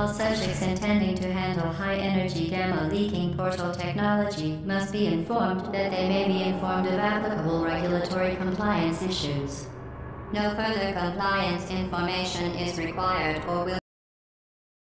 all subjects intending to handle high energy gamma leaking portal technology must be informed that they may be informed of applicable regulatory compliance issues. No further compliance information is required or will